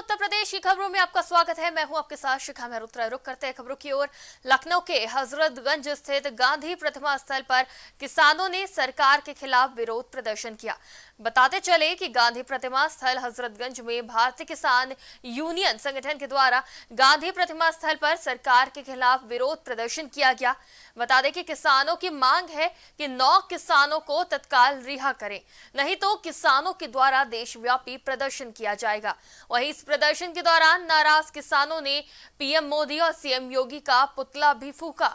उत्तर प्रदेश की खबरों में आपका स्वागत है। मैं हूँ आपके साथ शिखा मेहरोत्रा। रुक करते हैं खबरों की ओर। लखनऊ के हजरतगंज स्थित गांधी प्रतिमा स्थल पर किसानों ने सरकार के खिलाफ विरोध प्रदर्शन किया। बताते चले कि गांधी प्रतिमा स्थल हजरतगंज में भारतीय किसान यूनियन संगठन के द्वारा गांधी प्रतिमा स्थल पर सरकार के खिलाफ विरोध प्रदर्शन किया गया। बता दें कि किसानों की मांग है कि नौ किसानों को तत्काल रिहा करें। नहीं तो किसानों के द्वारा देशव्यापी प्रदर्शन किया जाएगा। वहीं इस प्रदर्शन के दौरान नाराज़ किसानों ने पीएम मोदी और सीएम योगी का पुतला भी फूका।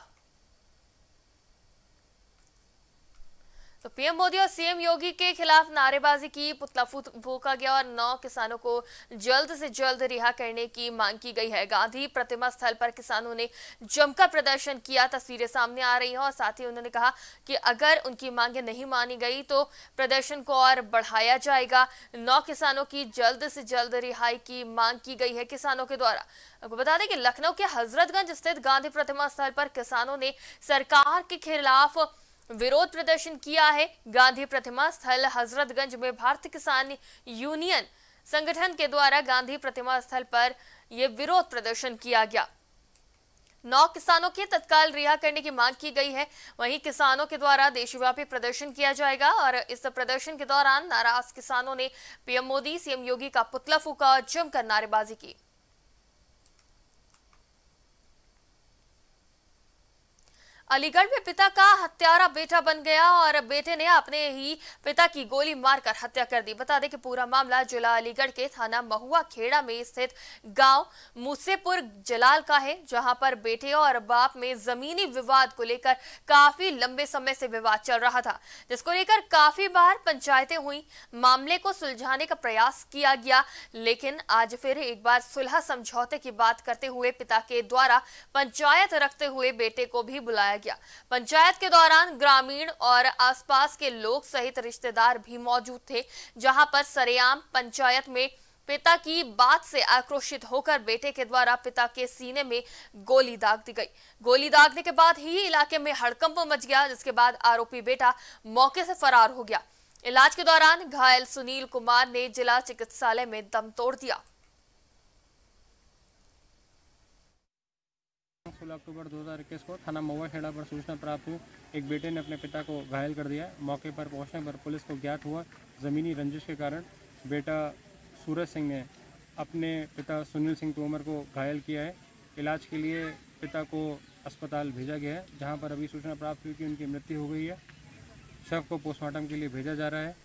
तो पीएम मोदी और सीएम योगी के खिलाफ नारेबाजी की पुतला फूका गया और नौ किसानों को जल्द से जल्द रिहा करने की मांग की गई है। गांधी प्रतिमा स्थल पर किसानों ने जमकर प्रदर्शन किया। तस्वीरें सामने आ रही हैं और साथ ही उन्होंने कहा कि अगर उनकी मांगे नहीं मानी गई तो प्रदर्शन को और बढ़ाया जाएगा। नौ किसानों की जल्द से जल्द रिहाई की मांग की गई है किसानों के द्वारा। आपको बता दें कि लखनऊ के हजरतगंज स्थित गांधी प्रतिमा स्थल पर किसानों ने सरकार के खिलाफ विरोध प्रदर्शन किया है। गांधी प्रतिमा स्थल हजरतगंज में भारतीय किसान यूनियन संगठन के द्वारा गांधी प्रतिमा स्थल पर यह विरोध प्रदर्शन किया गया। नौ किसानों के तत्काल रिहा करने की मांग की गई है। वहीं किसानों के द्वारा देशव्यापी प्रदर्शन किया जाएगा और इस प्रदर्शन के दौरान नाराज़ किसानों ने पीएम मोदी, सीएम योगी का पुतला फूका और जमकर नारेबाजी की। अलीगढ़ में पिता का हत्यारा बेटा बन गया और बेटे ने अपने ही पिता की गोली मारकर हत्या कर दी। बता दें कि पूरा मामला जिला अलीगढ़ के थाना महुआ खेड़ा में स्थित गाँव मुसेपुर जलाल का है, जहाँ पर बेटे और बाप में जमीनी विवाद को लेकर काफ़ी लंबे समय से विवाद चल रहा था, जिसको लेकर काफ़ी बार पंचायतें हुई। मामले को सुलझाने का प्रयास किया गया, लेकिन आज फिर एक बार सुलह समझौते की बात करते हुए पिता के द्वारा पंचायत रखते हुए बेटे को भी बुलाया बुलाया गया। पंचायत के दौरान ग्रामीण और आसपास के लोग सहित रिश्तेदार भी मौजूद थे, जहाँ पर सरेआम पंचायत में पिता की बात से आक्रोशित होकर बेटे के द्वारा पिता के सीने में गोली दाग दी गई। गोली दागने के बाद ही इलाके में हड़कंप मच गया, जिसके बाद आरोपी बेटा मौके से फरार हो गया। इलाज के दौरान घायल सुनील कुमार ने जिला चिकित्सालय में दम तोड़ दिया। सोलह अक्टूबर 2021 को थाना महुआ खेड़ा पर सूचना प्राप्त हुई। एक बेटे ने अपने पिता को घायल कर दिया। मौके पर पहुँचने पर पुलिस को ज्ञात हुआ, ज़मीनी रंजिश के कारण बेटा सूरज सिंह ने अपने पिता सुनील सिंह तोमर को घायल किया है। इलाज के लिए पिता को अस्पताल भेजा गया है, जहाँ पर अभी सूचना प्राप्त हुई कि उनकी मृत्यु हो गई है। शव को पोस्टमार्टम के लिए भेजा जा रहा है।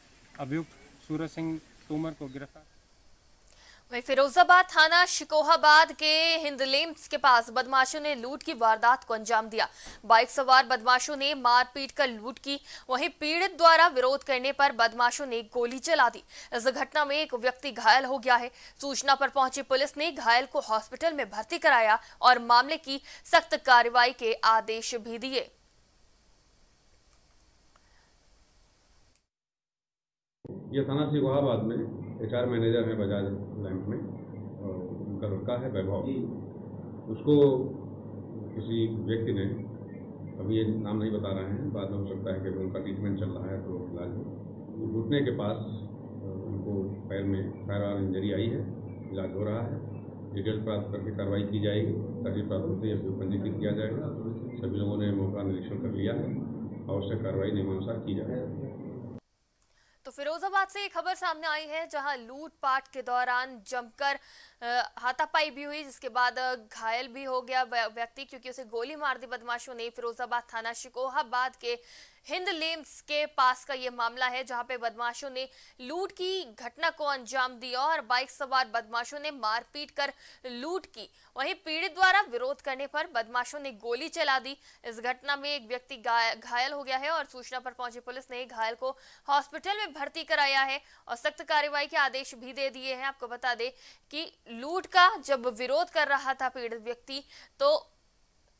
अभियुक्त सूरज सिंह तोमर को गिरफ़्तार वहीं फिरोजाबाद थाना शिकोहाबाद के हिंदलेम्स के पास बदमाशों ने लूट की वारदात को अंजाम दिया। बाइक सवार बदमाशों ने मारपीट कर लूट की। वहीं पीड़ित द्वारा विरोध करने पर बदमाशों ने गोली चला दी। इस घटना में एक व्यक्ति घायल हो गया है। सूचना पर पहुँची पुलिस ने घायल को हॉस्पिटल में भर्ती कराया और मामले की सख्त कार्रवाई के आदेश भी दिए। ये थाना शिकोहाबाद में एच आर मैनेजर है बजाज बैंक में और उनका लड़का है वैभव। उसको किसी व्यक्ति ने अभी ये नाम नहीं बता रहे हैं बाद में हो सकता है कि उनका ट्रीटमेंट चल रहा है तो इलाज में घुटने के पास उनको पैर में फायर आर इंजरी आई है इलाज हो रहा है। डिटेल प्राप्त करके कार्रवाई की जाएगी तभी प्राप्त होते ही पंजीकृत किया जाएगा। सभी लोगों ने मौका निरीक्षण कर लिया है आवश्यक कार्रवाई नियमानुसार की जाएगी। फिरोजाबाद से एक खबर सामने आई है, जहाँ लूटपाट के दौरान जमकर हाथापाई भी हुई, जिसके बाद घायल भी हो गया व्यक्ति, क्योंकि उसे गोली मार दी बदमाशों ने। फिरोजाबाद थाना शिकोहाबाद के हिंद लेम्स के पास का ये मामला है, जहाँ पे बदमाशों ने लूट की, घटना को अंजाम दिया और बाइक सवार बदमाशों ने मारपीट कर लूट की। वहीं पीड़ित द्वारा विरोध करने पर बदमाशों ने गोली चला दी। इस घटना में एक व्यक्ति घायल हो गया है और सूचना पर पहुँची पुलिस ने घायल को हॉस्पिटल में भर्ती कराया है और सख्त कार्रवाई के आदेश भी दे दिए हैं। आपको बता दें कि लूट का जब विरोध कर रहा था पीड़ित व्यक्ति तो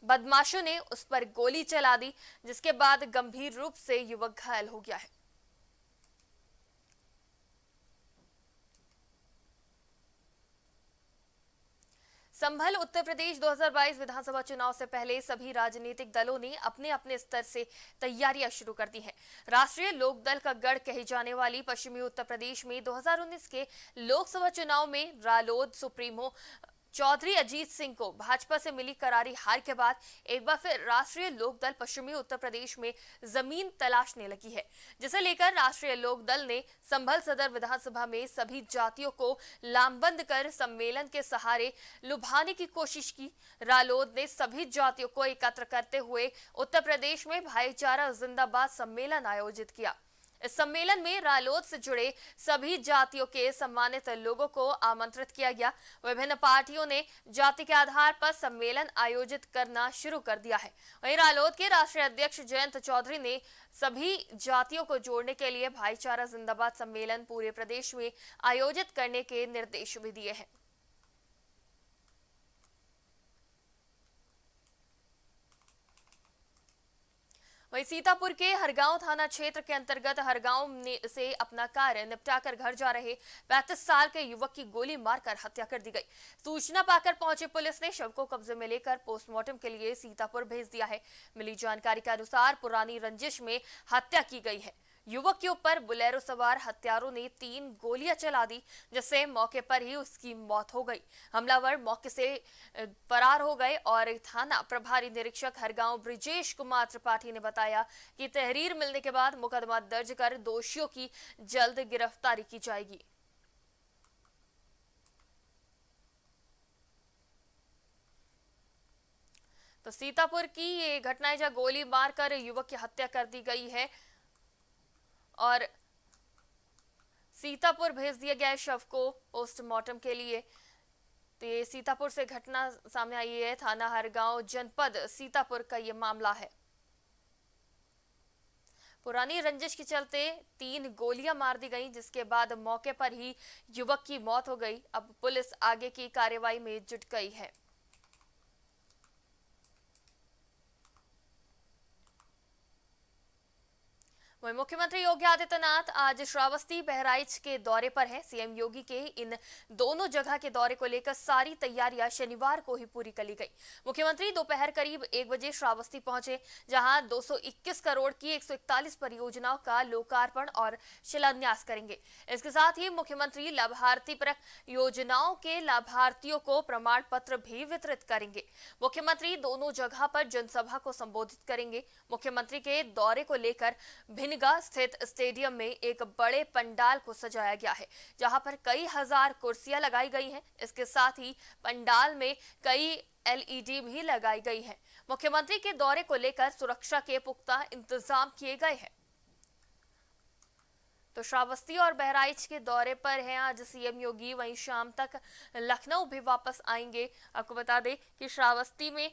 बदमाशों ने उस पर गोली चला दी, जिसके बाद गंभीर रूप से युवक घायल हो गया है संभल, उत्तर प्रदेश 2022 विधानसभा चुनाव से पहले सभी राजनीतिक दलों ने अपने अपने स्तर से तैयारियाँ शुरू कर दी हैं। राष्ट्रीय लोक दल का गढ़ कही जाने वाली पश्चिमी उत्तर प्रदेश में 2019 के लोकसभा चुनाव में रालोद, सुप्रीमो चौधरी अजीत सिंह को भाजपा से मिली करारी हार के बाद एक बार फिर राष्ट्रीय लोकदल पश्चिमी उत्तर प्रदेश में ज़मीन तलाशने लगी है, जिसे लेकर राष्ट्रीय लोकदल ने संभल सदर विधानसभा में सभी जातियों को लामबंद कर सम्मेलन के सहारे लुभाने की कोशिश की। रालोद ने सभी जातियों को एकत्र करते हुए उत्तर प्रदेश में भाईचारा जिंदाबाद सम्मेलन आयोजित किया। इस सम्मेलन में रालोद से जुड़े सभी जातियों के सम्मानित लोगों को आमंत्रित किया गया। विभिन्न पार्टियों ने जाति के आधार पर सम्मेलन आयोजित करना शुरू कर दिया है। वहीं रालोद के राष्ट्रीय अध्यक्ष जयंत चौधरी ने सभी जातियों को जोड़ने के लिए भाईचारा जिंदाबाद सम्मेलन पूरे प्रदेश में आयोजित करने के निर्देश भी दिए हैं। वहीं सीतापुर के हरगांव थाना क्षेत्र के अंतर्गत हरगांव से अपना कार्य निपटाकर घर जा रहे 35 साल के युवक की गोली मारकर हत्या कर दी गई। सूचना पाकर पहुँचे पुलिस ने शव को कब्जे में लेकर पोस्टमार्टम के लिए सीतापुर भेज दिया है। मिली जानकारी के अनुसार पुरानी रंजिश में हत्या की गई है। युवक के ऊपर बुलेरो सवार हत्यारों ने तीन गोलियाँ चला दी, जिससे मौके पर ही उसकी मौत हो गई। हमलावर मौके से फरार हो गए और थाना प्रभारी निरीक्षक हरगांव ब्रिजेश कुमार त्रिपाठी ने बताया कि तहरीर मिलने के बाद मुकदमा दर्ज कर दोषियों की जल्द गिरफ्तारी की जाएगी। तो सीतापुर की ये घटना जहाँ गोली मारकर युवक की हत्या कर दी गई है और सीतापुर भेज दिया गया है शव को पोस्टमार्टम के लिए। तो ये सीतापुर से घटना सामने आई है, थाना हरगांव, जनपद सीतापुर का ये मामला है। पुरानी रंजिश के चलते तीन गोलियाँ मार दी गई, जिसके बाद मौके पर ही युवक की मौत हो गई। अब पुलिस आगे की कार्रवाई में जुट गई है। वही मुख्यमंत्री योगी आदित्यनाथ आज श्रावस्ती बहराइच के दौरे पर हैं। सीएम योगी के इन दोनों जगह के दौरे को लेकर सारी तैयारियाँ शनिवार को ही पूरी कर ली गई। मुख्यमंत्री दोपहर करीब एक बजे श्रावस्ती पहुँचे, जहाँ 221 करोड़ की 141 परियोजनाओं का लोकार्पण और शिलान्यास करेंगे। इसके साथ ही मुख्यमंत्री लाभार्थी पर योजनाओं के लाभार्थियों को प्रमाण पत्र भी वितरित करेंगे। मुख्यमंत्री दोनों जगह पर जनसभा को संबोधित करेंगे। मुख्यमंत्री के दौरे को लेकर भिनगा स्थित स्टेडियम में एक बड़े पंडाल को सजाया गया है, जहाँ पर कई हज़ार कुर्सियाँ लगाई गई हैं। इसके साथ ही पंडाल में कई एलईडी भी लगाई गई है। मुख्यमंत्री के दौरे को लेकर सुरक्षा के पुख्ता इंतज़ाम किए गए हैं। तो श्रावस्ती और बहराइच के दौरे पर हैं। आज सीएम योगी वहीं शाम तक लखनऊ भी वापस आएँगे। आपको बता दें कि श्रावस्ती में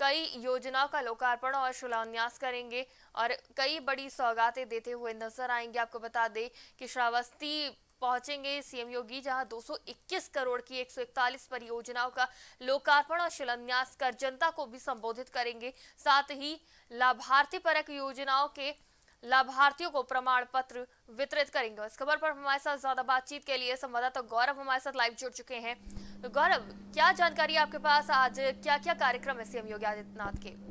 कई योजनाओं का लोकार्पण और शिलान्यास करेंगे और कई बड़ी सौगातें देते हुए नज़र आएँगे। आपको बता दें कि श्रावस्ती पहुँचेंगे सीएम योगी, जहाँ 221 करोड़ की 141 परियोजनाओं का लोकार्पण और शिलान्यास कर जनता को भी संबोधित करेंगे। साथ ही लाभार्थी परक योजनाओं के लाभार्थियों को प्रमाण पत्र वितरित करेंगे। इस खबर पर हमारे साथ ज़्यादा बातचीत के लिए संवाददाता गौरव हमारे साथ लाइव जुड़ चुके हैं। तो गौरव, क्या जानकारी आपके पास? आज क्या क्या कार्यक्रम है सीएम योगी आदित्यनाथ के?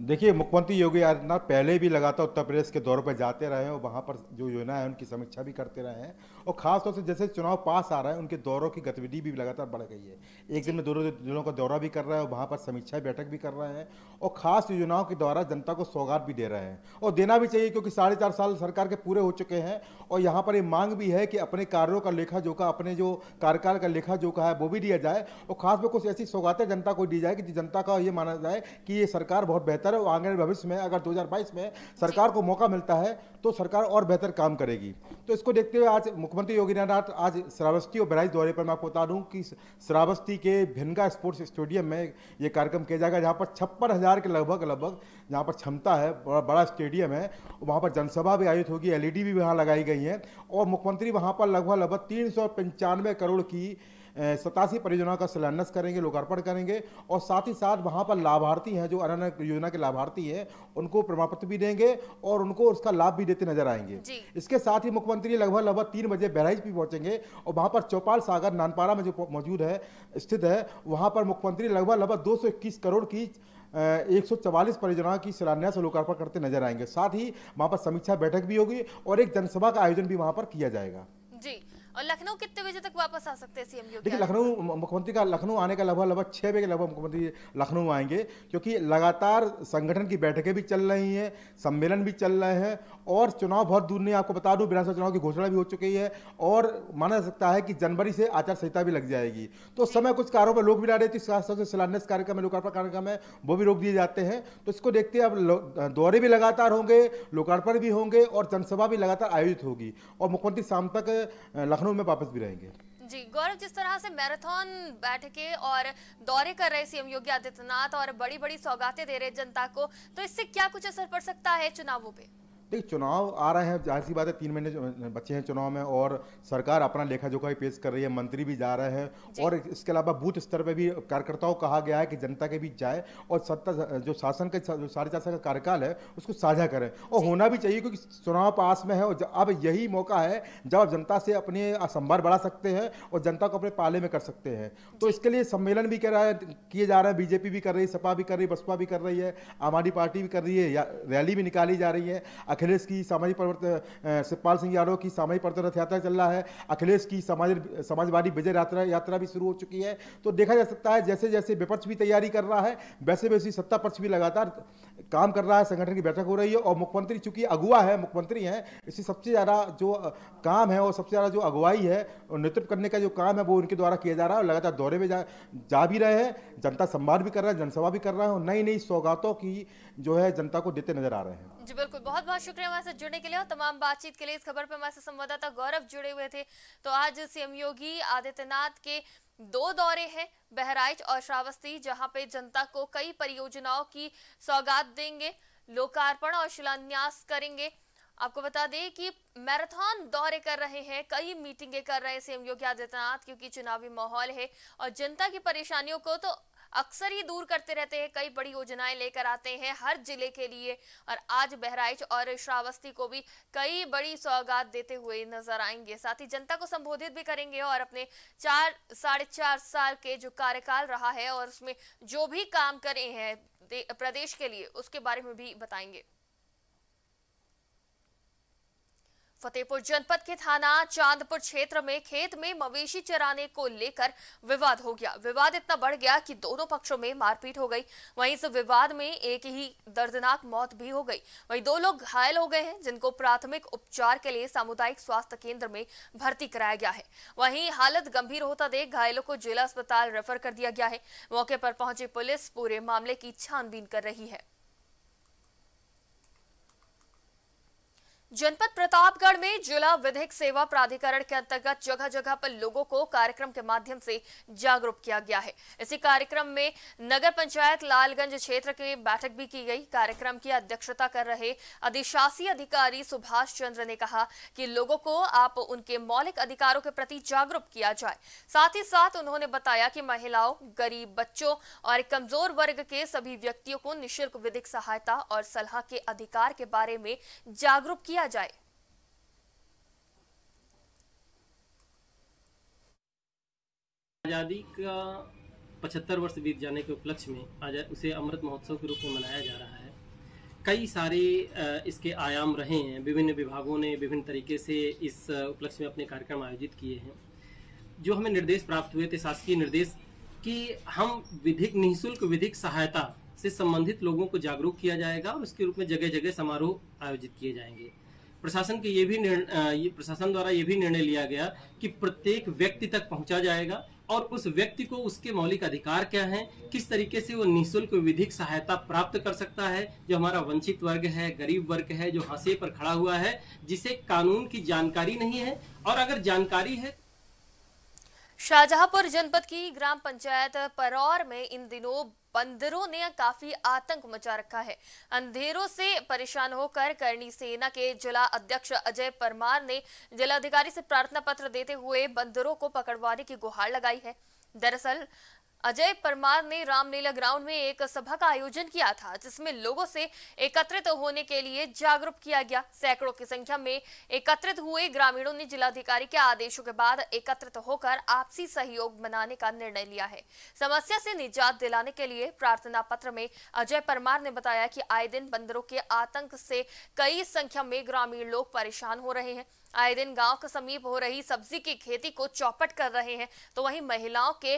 देखिए, मुख्यमंत्री योगी आदित्यनाथ पहले भी लगातार उत्तर प्रदेश के दौर पर जाते रहे हैं और वहाँ पर जो योजना है, उनकी समीक्षा भी करते रहे हैं। और खास तौर से जैसे चुनाव पास आ रहा है, उनके दौरों की गतिविधि भी लगातार बढ़ गई है। एक दिन में दोनों जिलों का दौरा भी कर रहे हैं और वहाँ पर समीक्षा बैठक भी कर रहे हैं और खास योजनाओं के द्वारा जनता को सौगात भी दे रहे हैं। और देना भी चाहिए क्योंकि साढ़े चार साल सरकार के पूरे हो चुके हैं और यहाँ पर ये मांग भी है कि अपने कार्यों का लेखा जोखा, अपने जो कार्यकाल का लेखा जोखा है, वो भी दिया जाए। और खास में कुछ ऐसी सौगातें जनता को दी जाए कि जनता का ये माना जाए कि ये सरकार बहुत बेहतर है आगे भविष्य में अगर 2022 में सरकार को मौका मिलता है तो सरकार और बेहतर काम करेगी। तो इसको देखते हुए आज मुख्यमंत्री योगी आदित्यनाथ आज श्रावस्ती और बहराइच दौरे पर मैं आपको बता दूँ कि श्रावस्ती के भिनगा स्पोर्ट्स स्टेडियम में ये कार्यक्रम किया जाएगा जहाँ पर छप्पन हज़ार के लगभग लगभग जहाँ पर क्षमता है बड़ा बड़ा स्टेडियम है वहाँ पर जनसभा भी आयोजित होगी एलईडी भी वहाँ लगाई गई है और मुख्यमंत्री वहाँ पर लगभग लगभग तीन सौ पंचानवे करोड़ की सतासी परियोजनाओं का शिलान्यास करेंगे लोकार्पण करेंगे और साथ ही साथ वहाँ पर लाभार्थी हैं जो अन्य योजना के लाभार्थी हैं उनको प्रमाण पत्र भी देंगे और उनको उसका लाभ भी देते नज़र आएँगे। इसके साथ ही मुख्यमंत्री लगभग लगभग तीन बजे बहराइच भी पहुँचेंगे और वहाँ पर चौपाल सागर नानपारा में जो मौजूद है स्थित है वहाँ पर मुख्यमंत्री लगभग लगभग दो सौ इक्कीस करोड़ की एक सौ चवालीस परियोजनाओं की शिलान्यास और लोकार्पण करते नज़र आएँगे। साथ ही वहाँ पर समीक्षा बैठक भी होगी और एक जनसभा का आयोजन भी वहाँ पर किया जाएगा। जी। और लखनऊ कितने बजे तक वापस आ सकते हैं सीएम योगी देखिए लखनऊ मुख्यमंत्री का लखनऊ आने का लगभग लगभग छः बजे के लगभग मुख्यमंत्री लखनऊ आएँगे क्योंकि लगातार संगठन की बैठकें भी चल रही हैं सम्मेलन भी चल रहे हैं और चुनाव बहुत दूर नहीं आपको बता दूँ, विधानसभा चुनाव की घोषणा भी हो चुकी है और माना जा सकता है कि जनवरी से आचार संहिता भी लग जाएगी। तो समय कुछ कार्यों पर लोग भी ला रहे थे शिलान्यास कार्यक्रम है, लोकार्पण कार्यक्रम है, वो भी रोक दिए जाते हैं। तो इसको देखते हैं, अब दौरे भी लगातार होंगे, लोकार्पण भी होंगे और जनसभा भी लगातार आयोजित होगी और मुख्यमंत्री शाम तक लखनऊ में वापस भी रहेंगे। जी, गौरव, जिस तरह से मैराथन बैठके और दौरे कर रहे सीएम योगी आदित्यनाथ और बड़ी बड़ी सौगातें दे रहे जनता को तो इससे क्या कुछ असर पड़ सकता है चुनावों पे? देखिए चुनाव आ रहे हैं ज़ाहिर सी बात है तीन महीने बच्चे हैं चुनाव में और सरकार अपना लेखा जोखा भी पेश कर रही है मंत्री भी जा रहे हैं और इसके अलावा बूथ स्तर पर भी कार्यकर्ताओं को कहा गया है कि जनता के बीच जाए और सत्ता जो शासन के जो साढ़े चार साल का कार्यकाल है उसको साझा करें और होना भी चाहिए क्योंकि चुनाव पास में है और अब यही मौका है जब आप जनता से अपने संभार बढ़ा सकते हैं और जनता को अपने पाले में कर सकते हैं। तो इसके लिए सम्मेलन भी कर रहा है किए जा रहे हैं बीजेपी भी कर रही है सपा भी कर रही है बसपा भी कर रही है आम आदमी पार्टी भी कर रही है रैली भी निकाली जा रही है अखिलेश की सामाजिक परिवर्तन शिवपाल सिंह यादव की सामाजिक परिवर्तन रथ यात्रा चल रहा है। अखिलेश की समाज, समाजवादी विजय यात्रा यात्रा भी शुरू हो चुकी है। तो देखा जा सकता है जैसे जैसे विपक्ष भी तैयारी कर रहा है वैसे वैसे सत्ता पक्ष भी लगातार काम कर रहा है, संगठन की बैठक हो रही है और मुख्यमंत्री चूँकि अगुआ है, मुख्यमंत्री हैं इसी सबसे ज़्यादा जो काम है और सबसे ज़्यादा जो अगुवाई है और नेतृत्व करने का जो काम है वो उनके द्वारा किया जा रहा है और लगातार दौरे में जा जा भी रहे हैं, जनता संवाद भी कर रहे हैं, जनसभा भी कर रहे हैं और नई नई सौगातों की जो है जनता को देते नज़र आ रहे हैं। जी बिल्कुल बहुत बहुत शुक्रिया हमारे साथ जुड़ने के लिए और तमाम बातचीत के लिए इस खबर पर हमारे संवाददाता गौरव जुड़े हुए थे। तो आज सीएम योगी आदित्यनाथ के दो दौरे हैं, बहराइच और श्रावस्ती, जहाँ पे जनता को कई परियोजनाओं की सौगात देंगे, लोकार्पण और शिलान्यास करेंगे। आपको बता दें कि मैराथन दौरे कर रहे हैं, कई मीटिंगें कर रहे हैं, सीएम योगी आदित्यनाथ, क्योंकि चुनावी माहौल है, और जनता की परेशानियों को तो अक्सर ही दूर करते रहते हैं, कई बड़ी योजनाएँ लेकर आते हैं हर ज़िले के लिए और आज बहराइच और श्रावस्ती को भी कई बड़ी सौगात देते हुए नज़र आएँगे। साथ ही जनता को संबोधित भी करेंगे और अपने चार, साढ़े चार साल के जो कार्यकाल रहा है और उसमें जो भी काम करे हैं प्रदेश के लिए, उसके बारे में भी बताएँगे। फतेहपुर जनपद के थाना चांदपुर क्षेत्र में खेत में मवेशी चराने को लेकर विवाद हो गया। विवाद इतना बढ़ गया कि दोनों पक्षों में मारपीट हो गई। वहीं इस विवाद में एक ही दर्दनाक मौत भी हो गई। वहीं दो लोग घायल हो गए हैं, जिनको प्राथमिक उपचार के लिए सामुदायिक स्वास्थ्य केंद्र में भर्ती कराया गया है। वहीं हालत गंभीर होता देख घायलों को जिला अस्पताल रेफर कर दिया गया है। मौके पर पहुँची पुलिस पूरे मामले की छानबीन कर रही है। जनपद प्रतापगढ़ में जिला विधिक सेवा प्राधिकरण के अंतर्गत जगह जगह पर लोगों को कार्यक्रम के माध्यम से जागरूक किया गया है। इसी कार्यक्रम में नगर पंचायत लालगंज क्षेत्र की बैठक भी की गई। कार्यक्रम की अध्यक्षता कर रहे अधिशासी अधिकारी सुभाष चंद्र ने कहा कि लोगों को आप उनके मौलिक अधिकारों के प्रति जागरूक किया जाए। साथ ही साथ उन्होंने बताया कि महिलाओं, गरीब बच्चों और कमज़ोर वर्ग के सभी व्यक्तियों को निःशुल्क विधिक सहायता और सलाह के अधिकार के बारे में जागरूक किया किया जाए। आज़ादी का पचहत्तर वर्ष बीत जाने के उपलक्ष्य में आज उसे अमृत महोत्सव के रूप में मनाया जा रहा है। कई सारे इसके आयाम रहे हैं। विभिन्न विभागों ने विभिन्न तरीके से इस उपलक्ष्य में अपने कार्यक्रम आयोजित किए हैं। जो हमें निर्देश प्राप्त हुए थे, शासकीय निर्देश, कि हम विधिक, निःशुल्क विधिक सहायता से संबंधित लोगों को जागरूक किया जाएगा और उसके रूप में जगह जगह समारोह आयोजित किए जाएँगे। प्रशासन के ये भी प्रशासन द्वारा ये भी निर्णय लिया गया कि प्रत्येक व्यक्ति तक पहुँचा जाएगा और उस व्यक्ति को उसके मौलिक अधिकार क्या हैं, किस तरीके से वो निःशुल्क विधिक सहायता प्राप्त कर सकता है, जो हमारा वंचित वर्ग है, गरीब वर्ग है, जो हंसे पर खड़ा हुआ है, जिसे कानून की जानकारी नहीं है। और अगर जानकारी है शाहजहांपुर जनपद की ग्राम पंचायत परौर में इन दिनों बंदरों ने काफ़ी आतंक मचा रखा है। अंधेरों से परेशान होकर करनी सेना के जिला अध्यक्ष अजय परमार ने जिलाधिकारी से प्रार्थना पत्र देते हुए बंदरों को पकड़वाने की गुहार लगाई है। दरअसल अजय परमार ने रामलीला ग्राउंड में एक सभा का आयोजन किया था, जिसमें लोगों से एकत्रित होने के लिए जागरूक किया गया। सैकड़ों की संख्या में एकत्रित हुए ग्रामीणों ने जिलाधिकारी के आदेशों के बाद एकत्रित होकर आपसी सहयोग बनाने का निर्णय लिया है। समस्या से निजात दिलाने के लिए प्रार्थना पत्र में अजय परमार ने बताया की आए दिन बंदरों के आतंक से कई संख्या में ग्रामीण लोग परेशान हो रहे हैं। आए दिन गाँव के समीप हो रही सब्ज़ी की खेती को चौपट कर रहे हैं तो वहीं महिलाओं के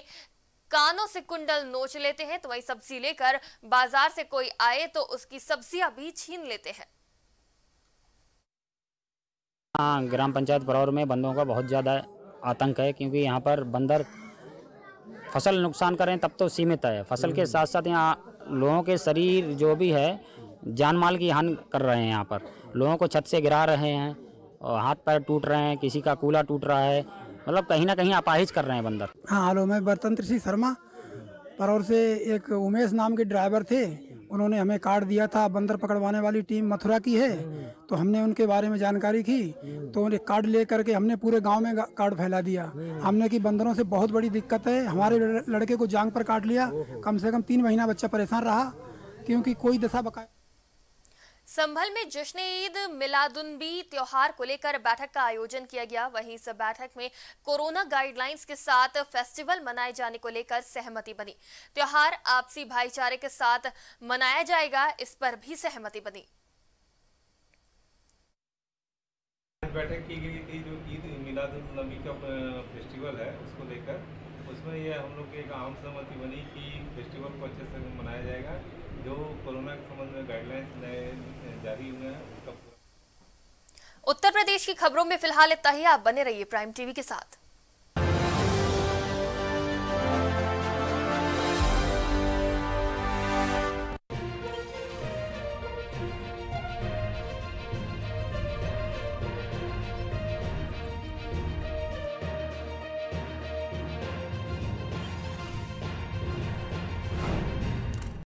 कानों से कुंडल नोच लेते हैं तो वही सब्ज़ी लेकर बाज़ार से कोई आए तो उसकी सब्ज़ियाँ भी छीन लेते हैं। हाँ ग्राम पंचायत बरौर में बंदों का बहुत ज़्यादा आतंक है क्योंकि यहाँ पर बंदर फ़सल नुकसान करें तब तो सीमित है। फ़सल के साथ साथ यहाँ लोगों के शरीर जो भी है जान माल की हानि कर रहे हैं यहाँ पर। लोगों को छत से गिरा रहे हैं और हाथ पैर टूट रहे हैं किसी का कूला टूट रहा है मतलब कहीं ना कहीं अपाहिज कर रहे हैं बंदर। हाँ हेलो, मैं बरतंत्र सिंह शर्मा, परौर से एक उमेश नाम के ड्राइवर थे। उन्होंने हमें कार्ड दिया था, बंदर पकड़वाने वाली टीम मथुरा की है। तो हमने उनके बारे में जानकारी की तो उन्हें कार्ड ले करके हमने पूरे गाँव में कार्ड फैला दिया। हमने कि बंदरों से बहुत बड़ी दिक्कत है, हमारे लड़के को जांग पर काट लिया। कम से कम तीन महीना बच्चा परेशान रहा, क्योंकि कोई दशा बकाया संभल में जश्न ईद मिलादुनबी त्योहार को लेकर बैठक का आयोजन किया गया। वहीं इस बैठक में कोरोना गाइडलाइंस के साथ फेस्टिवल मनाए जाने को लेकर सहमति बनी। त्योहार आपसी भाईचारे के साथ मनाया जाएगा, इस पर भी सहमति बनी। बैठक की गई थी जो ईद मिलादुलनबी का फेस्टिवल है, उसको लेकर। उसमें यह हम लोग की एक आम सहमति बनी कि फेस्टिवल को अच्छे से मनाया जाएगा। जो कोरोना के संबंध में गाइडलाइंस नए जारी हुए हैं, उसका उत्तर प्रदेश की खबरों में फ़िलहाल इतना ही। आप बने रहिए प्राइम टीवी के साथ।